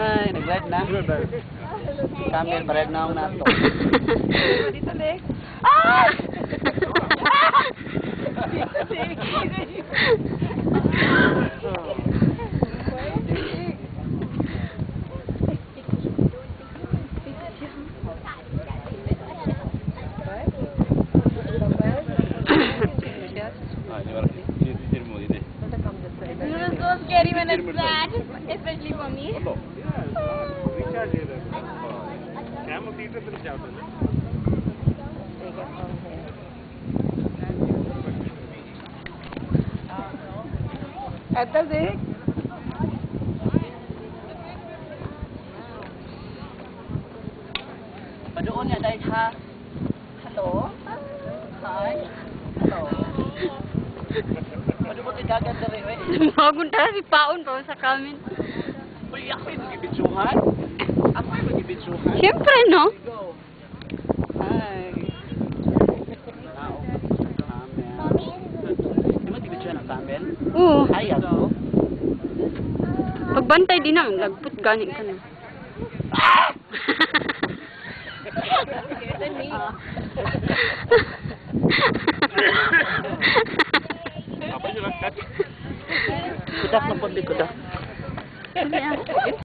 Ay, nag-live na. Camel, pared na akong nato. Dito, Lex. Ah! Ah, scary when it's bad, especially for me. Cam theatre finish అవుతుంది hello. Hi. Hello. Dagat dere, we. Bagong tara si Paon pa sa kamin. Uy, ako yung magibitsuhan. Ako yung magibitsuhan. Siyempre, no? Ah, camel? Oo. Ay, ako. Pagbantay din na, lagput gani ka na. Apa Kudak na po, kudak.